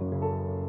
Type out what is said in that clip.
Música